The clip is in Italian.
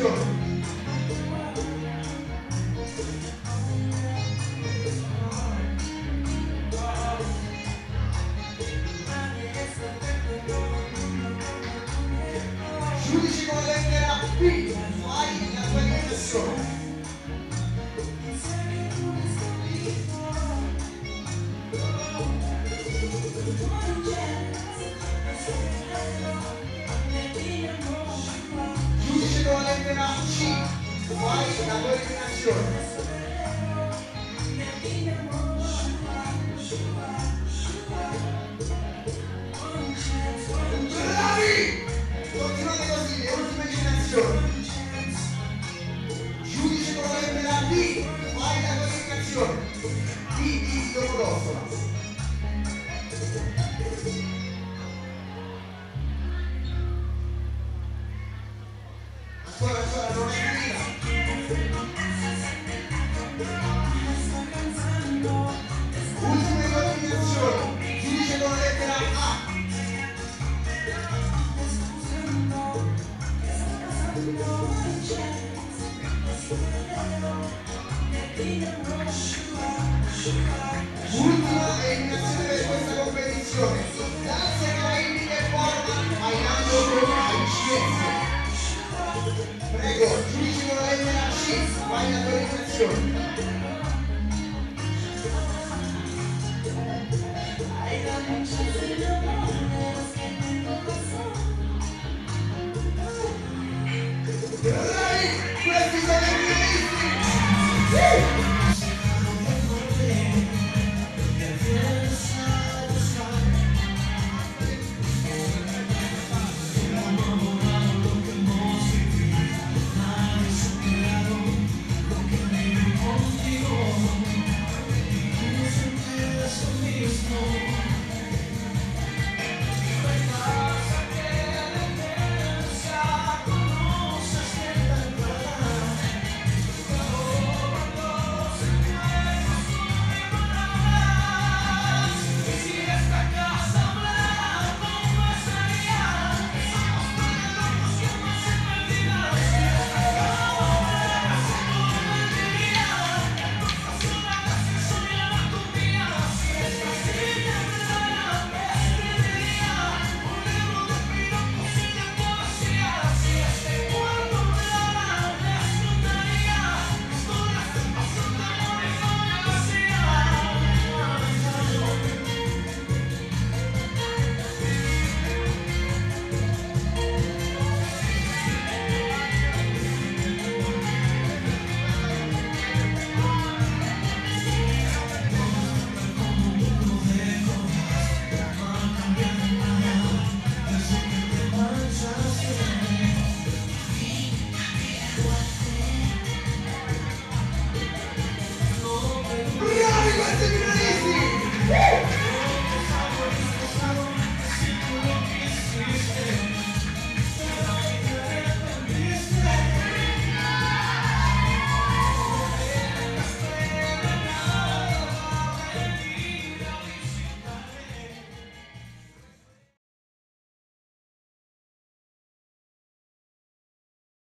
bendición. con le braccia poi la coordinazione bravi continuate così le ultime generazioni giudice con le braccia fai la coordinazione di di dopo dopo Praise is amazing.